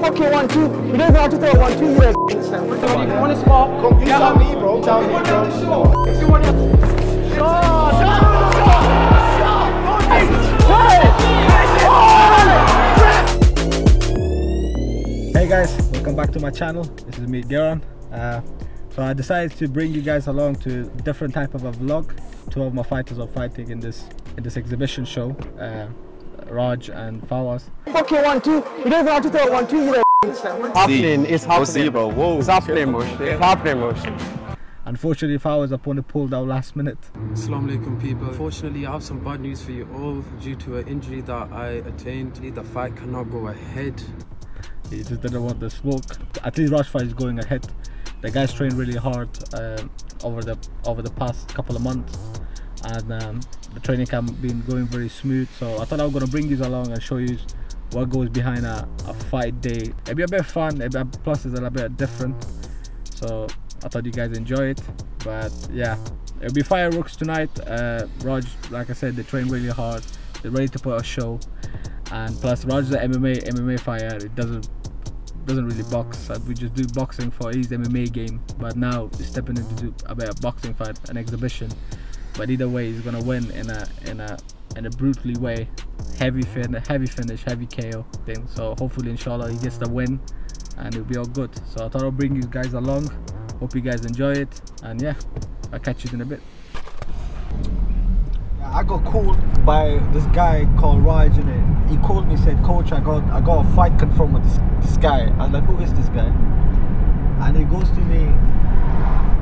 Fucking one two. You don't even have to throw one two. Either. If you want to spot, Come, you tell me, bro. You tell me, bro. If you want to. Hey guys, welcome back to my channel. This is me, Geron. Uh, so I decided to bring you guys along to a different type of a vlog. Two of my fighters are fighting in this in this exhibition show. Uh, Raj and Fawaz. Fucking one two. You don't even have to throw one two. Either. happening. It's happening. see, bro. Whoa. It's happening, Mush. It's happening, Mush. Unfortunately, Fawaz opponent pulled out last minute. Assalamu alaikum people. Unfortunately, I have some bad news for you all due to an injury that I attained. The fight cannot go ahead. He just didn't want the smoke. At least Raj fight is going ahead. The guys trained really hard um, over the over the past couple of months, and um, the training camp been going very smooth. So I thought I was gonna bring you along and show you what goes behind a, a fight day. It'd be a bit fun. Plus it's a little bit different. So I thought you guys enjoy it. But yeah, it'll be fireworks tonight. Uh, Raj, like I said, they train really hard. They're ready to put a show. And plus, Raj an MMA MMA fighter. It doesn't doesn't really box. Uh, We just do boxing for his MMA game. But now he's stepping into a bit of boxing fight, an exhibition. But either way, he's gonna win in a in a in a brutally way. Heavy fin, heavy finish, heavy KO thing. So hopefully, inshallah, he gets the win, and it'll be all good. So I thought I'll bring you guys along. Hope you guys enjoy it, and yeah, I'll catch you in a bit. I got called by this guy called Raj it. He called me, said, Coach, I got I got a fight confirmed with this, this guy. I was like, Who is this guy? And he goes to me,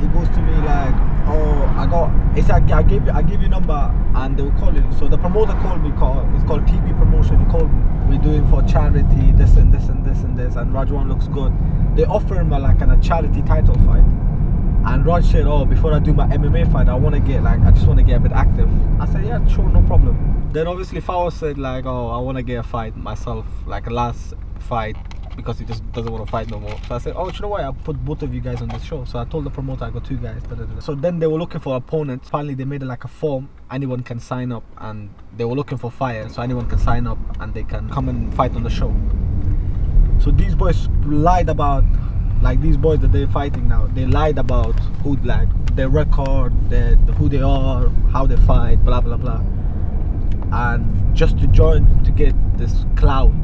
he goes to me like, Oh, I got it's like I gave you I gave you number and they will call you. So the promoter called me call it's called TB promotion. He called me. We're doing for charity, this and this and this and this and Rajwan looks good. They offer him like a charity title fight. And Raj said, "Oh, before I do my MMA fight, I want to get like, I just want to get a bit active." I said, "Yeah, sure, no problem." Then obviously Fawaz said like, "Oh, I want to get a fight myself, like a last fight, because he just doesn't want to fight no more." So I said, "Oh, you know what? I'll put both of you guys on the show." So I told the promoter I got two guys. da, da, da. So then they were looking for opponents. Finally, they made it like a form. Anyone can sign up, and they were looking for fire, so anyone can sign up and they can come and fight on the show. So these boys lied about like these boys that they're fighting now. They lied about who like their record, their who they are, how they fight, blah blah blah. And just to join to get this clout.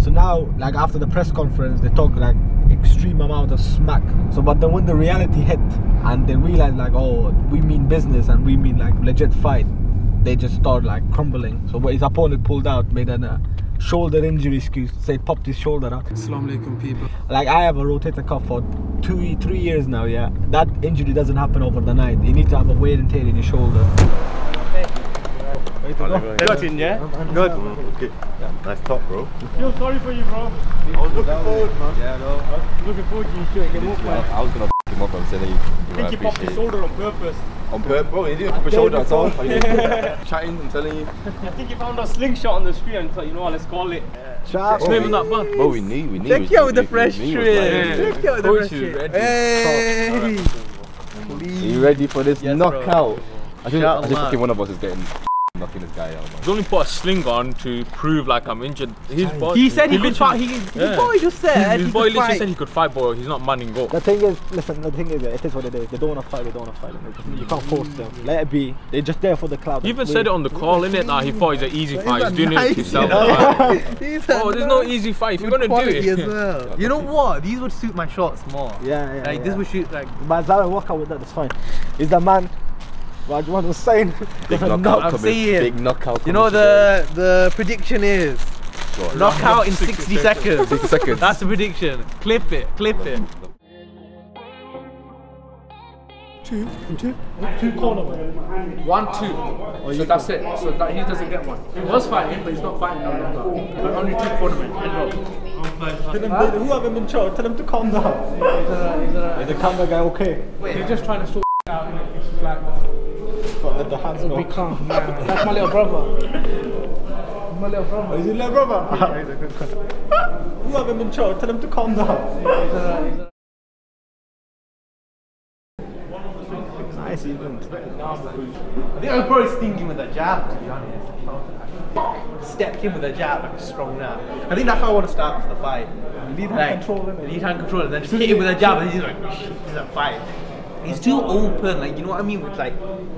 So now, like after the press conference, they talk like extreme amount of smack. So, but then when the reality hit and they realized like, oh, we mean business and we mean like legit fight, they just start like crumbling. So, his opponent pulled out, made an uh, shoulder injury excuse, say popped his shoulder up. Assalamu alaikum people. Like I have a rotator cuff for two, three years now. Yeah, that injury doesn't happen over the night. You need to have a wear and tear in your shoulder. Ready? Good in, yeah? Good. Okay. Nice top, bro. Feel sorry for you, bro. I was looking forward, man. Yeah, no. I was Looking forward to you shooting him up, man. I was gonna f him up and say that you. I think he popped his shoulder on purpose. On purpose, bro. He didn't pop his shoulder at all. Chatting, I'm telling you. I think he found a slingshot on the street and thought, you know what, let's call it. Sharp. It's not even that bad. Bro, we need, we need. Check we- you out with the fresh we- we- trim. Check you out with the fresh trim. Hey. Are you ready for this knockout? I think, I think fucking one of us is getting knocking this guy out, man. He's only put a sling on to prove like I'm injured. His body. He said he could fight. He, Yeah. his boy just said His he boy literally fight. said he could fight, but he's not manning up. The thing is, listen, the thing is, it is what it is. They don't want to fight, they don't want to fight. They just- You can't force them. Let it be. They're just there for the cloud. He even said it on the call, innit? That he thought it's an easy fight. He's doing it Nice, himself. you know? He's Oh, there's no easy fight. If you're gonna do it, as well. You know what? These would suit my shots more. Yeah, yeah. Like yeah. this would shoot like. Man, Zara walk out with that, that's fine. Is the man, what one was saying, Big knockout knock- I'm coming. seeing. Big knockout. You know coming the the prediction is today. Go on. knockout in 60 seconds. 60 seconds. That's the prediction. Clip it. Clip it. One, two. Oh, so that's it. So that he doesn't get one. He was fighting, but he's not fighting no longer. But only two tournaments. End of. Tell him, who have him in charge, tell him to calm down. Is the camera guy okay? They're just trying to sort it out. innit? It's just like, Let the hands go. be calm. man. That's my little brother. My little brother. Is he little brother? He's a good Who have him in charge, tell him to calm down. Nice event. I think I was probably stinking with that jab, to be honest. stepped in with a jab like a strong jab. I think that's how I want to start off the fight. Lead hand Like, control, innit? lead hand control, and then just hit him with a jab, and he's like, he's a fight. He's too open, like you know what I mean? With like,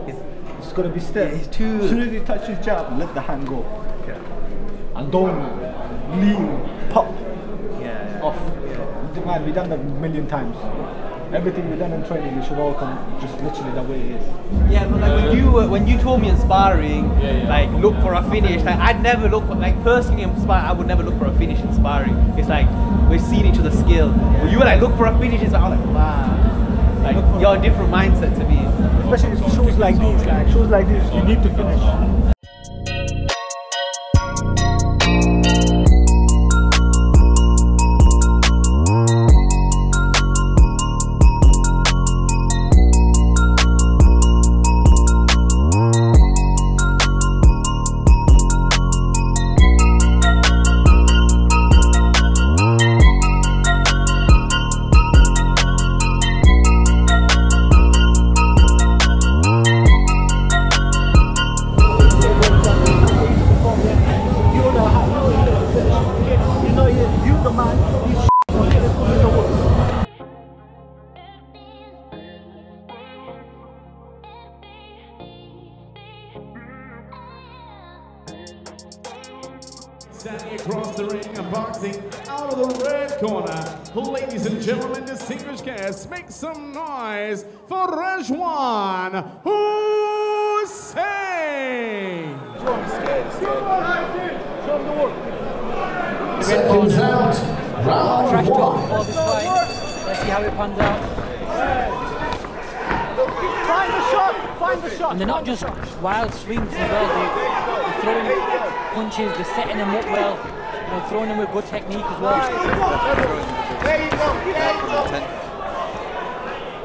his, It's gotta be stiff. he's too. As soon as he touches jab, let the hand go. Okay. And don't lean, pop Yeah, Off. yeah. off. Man, we done that a million times. Everything we done in training, it should all come just literally the way it is. Yeah, but like when you were- when you told me in sparring, like look for a finish. Like I'd never look for, like personally in sparring, I would never look for a finish in sparring. It's like we've seen each other's skill. When you were like look for a finish, it's like, I was like wow. Like you're a different mindset to me. Especially shows like these, like shows like this, you need to finish. Distinguished guests, make some noise for Rejwan Hussein. Seconds out, round Trash one. before this fight. Let's see how it pans out. Find the shot! Find the shot! And they're not just wild swings as well. They, they're throwing punches, they're setting them up well. They're throwing them with good technique as well.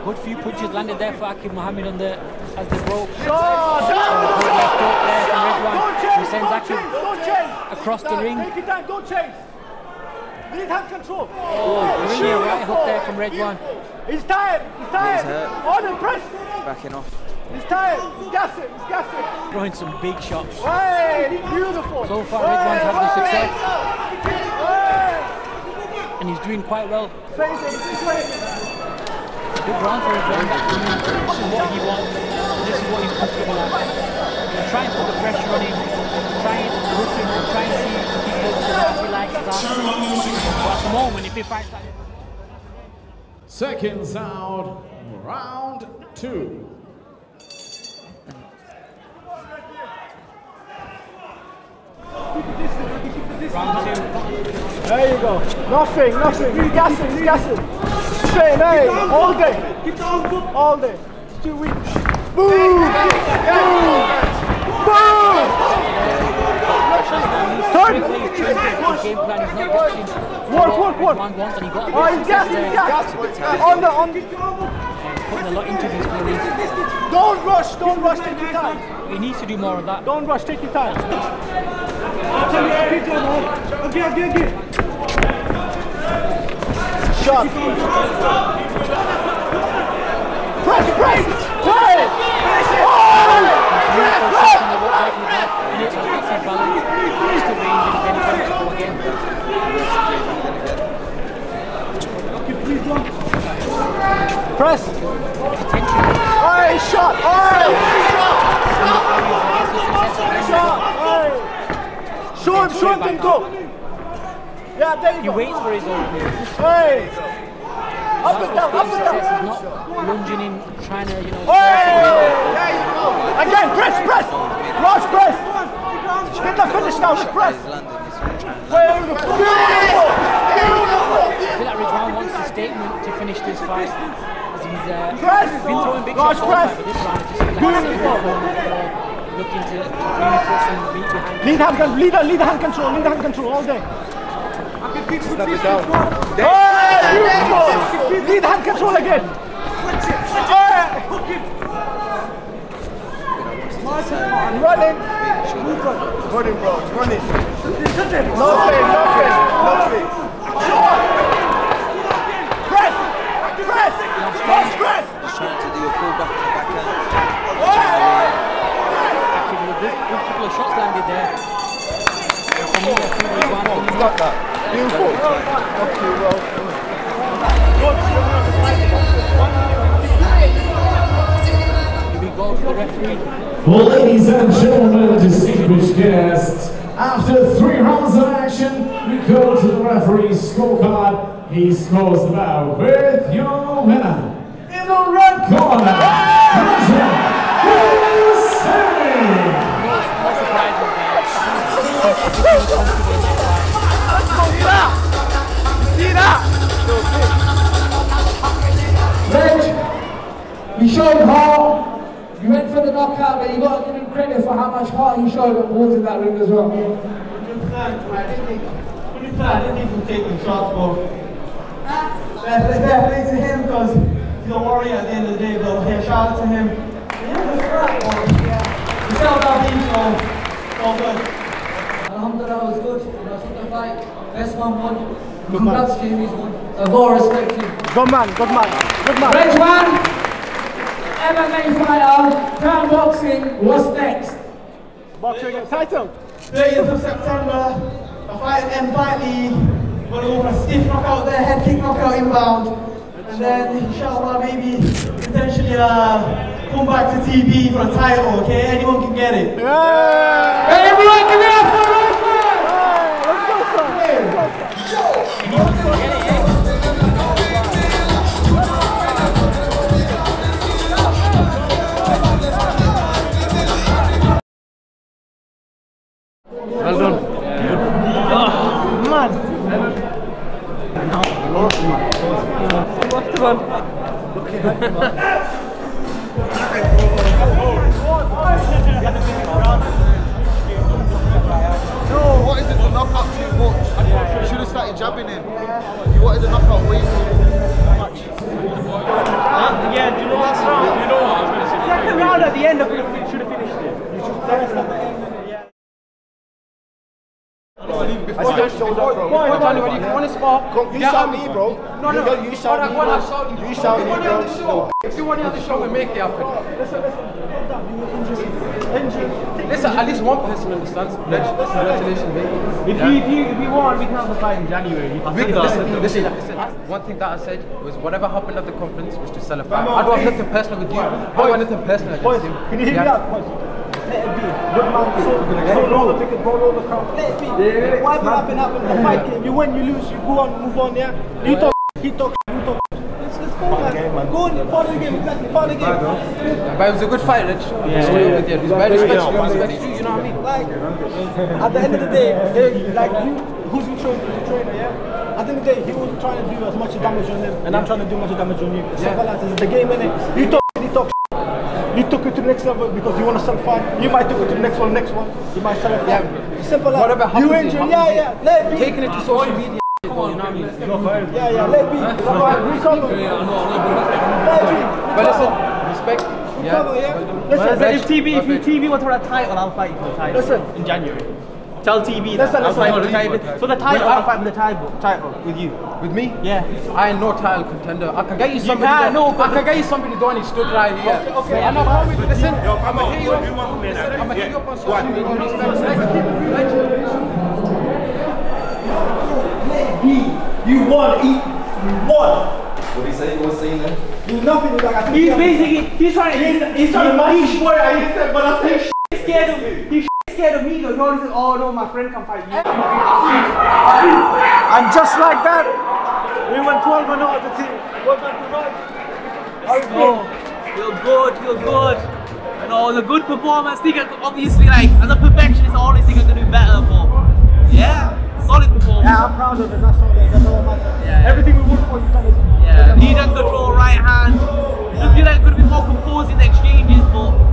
Good few punches landed there for Akim Mohammed on the as they broke. Good left hook there from Ridwan, who sends Akim Don't change! across the ring. Take it down, don't change! Lead hand control! Oh, brilliant right hook there from Red One. He's tired! He's tired! hurt. On him, press! Backing off. He's tired! He's gassing! He's gassing! Throwing some big shots. Hey! Beautiful! So far, Red One's having the success. Hey! And he's doing quite well. Good round for Red One. This is what he wants. This is what he's comfortable at. Try and put the pressure on him. Try and rough him. Try and see if he goes to likes that. But at the moment, if he fights that. Seconds out, round two. Round two. There you go. Nothing, nothing. He's gassing, he's gassing. Straight, hey, all day. All day. It's too weak. Boom! Boom! Boom! Turn! The game plan is not just in Work, work, work. One wants and he got a Oh, he's gassing, he's gassing. On the, on the. Putting a lot into these feelings. Don't rush, don't rush, take your time. He needs to do more of that. Don't rush, take your time. I'll tell you every time, man. Okay, okay, okay. Shot. Press, press, press! Oh! Press, press! And it's a massive balance. He's to range and then he wants to go again. Press! Oi, shot! Oi! Shot! Oi! Show him, show him, then go! Yeah, there you He go. waits for his own. Hey! Up and down, up and down! is not lunging in, trying to, you know, Hey! There you go! Again, press, press! Raj, press! Get the finish now, press! Beautiful! Beautiful! Beautiful! I feel like Ridwan wants a statement to finish this fight. He's uh, Press! been throwing big Raj, shots all press! but this round is just relaxing. Looking to, to really put some meat behind Lead hand, con- lead, lead hand control, lead hand control all day. Snap it down. Hey, beautiful! Lead hand control again. Hey. Running. Running, bro. Running. Nothing, nothing, nothing. Press, press, press, press. Trying to do a pull back on the backhand couple of shots landed there. Well. Ladies and gentlemen, distinguished guests, after three rounds of action, we go to the referee's scorecard. He scores the bout with your winner in the red corner. Showed heart. You went for the knockout, but you got to give him credit for how much heart he showed and walked in that ring as well. I didn't even take the shots, bro. Fair play, fair play to him because he's a warrior at the end of the day, bro. Yeah, shout out to him. Yeah, that's right. Yeah. He settled down things, so all good. Alhamdulillah was good. You know, took the fight. Best one won. Congrats to him, he's won. A more respect to him. Good man, good man, good man. Reg one, MMA fighter, crown boxing, what's next? Boxing title. 30th of September, I fight M Fight League. Gonna go for a stiff knockout there, head kick knockout inbound. And then, inshallah, maybe potentially uh, come back to TV for a title, okay? Anyone can get it. Everyone give it up No, what is it? The knockout too much. You should have started jabbing him. You wanted the knockout way too much. Yeah, do you know what's wrong? You know what? I was gonna say. Second round at the end, I should have finished it. Before up, bro. Boy, you want to spar, Come, you shout me, bro. No, no, You, you shout me, What I- what I shout bro. you. Shout me, You want it bro. show. If you want it on the show, we make it happen. Listen, at least one person understands. Congratulations, mate. If you, if you, if you want, we can have the fight in January. Listen, listen, listen. One thing that I said was whatever happened at the conference was to sell a fight. I don't have nothing personal with you. I don't have nothing personal against you. can you hear me out? Boys, let it be. Good man. So, so roll the ticket, roll the crowd. Let it be. Whatever happened, happened. The fight game. You win, you lose. You go on, move on. Yeah. You talk. He talk. You talk. Let's, let's go, man. Go on. Part of the game. Exactly. Part of the game. But it was a good fight, Rich. Yeah, straight up with you. It was very respectful. Respect you, you know what I mean? Like, at the end of the day, they, like you, who's in trainer, the trainer, yeah? At the end of the day, he was trying to do as much damage on him, and I'm trying to do as much damage on you. Simple as it's the game, innit? You talk, you took it to the next level because you want to sell fight. You might take it to the next one, next one. You might sell it. Yeah. Simple as Whatever happens, You it injured, happens. yeah, yeah. Let it be. Taking it to social media. You know what I mean? Yeah, yeah. Let it be. Recover. Let it be. But listen, respect. Recover, Yeah. yeah. Listen, If TV, if you TV wants for a title, I'll fight for the title. Listen. in January. Tell TV that Listen, I'll listen. fight for the title. For the title, I'll fight for the title. Title with you. With me? Yeah. I am no title contender. I can get you somebody. can't, that- no, I can get you somebody doing he stood right here. Okay, okay. I'm not going with listen. I'm gonna hit you up. I'm gonna hit you up on social media. Respect. You won. Eat. You won. What did he say? What was saying then? You nothing. Like I think. He's basically he's trying to he's, he's trying to He's swear. I didn't say, but I think. he's scared of he's scared of me. He says, "Oh no, my friend can fight you." And just like that, we went 12 and 0 at the team. Well done to Raj. How you feel? Oh, feel good, feel good. You know, the good performance. Think I- obviously, like as a perfectionist, I always think I can do better, but yeah, solid performance. Yeah, I'm proud of it. That's all. That's all that matters. Yeah, yeah. Everything we work for, you done it. Yeah, lead and control, right hand. I feel like could be more composed in the exchanges, but It is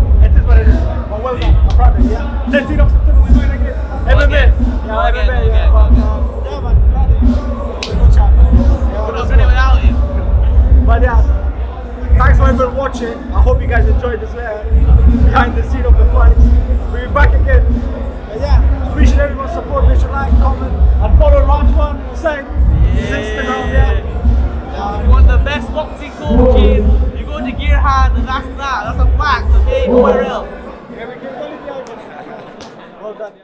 what it is. But well done. I'm proud of you. Yeah. 13th of September, we're doing it again. MMA. Yeah, MMA. Yeah, again, but, um, yeah, man. Proud of you. Good chat, man. Yeah, could have done it without him. But yeah, thanks for everyone watching. I hope you guys enjoyed this uh, behind the scene of the fight. We'll be back again. But yeah, appreciate everyone's support. Make sure like, comment, and follow Rajwan Hussain. His Instagram, yeah. You want the best boxing coaches, going to Gear High and that's not. That's a fact okay? me. Nowhere else. well done.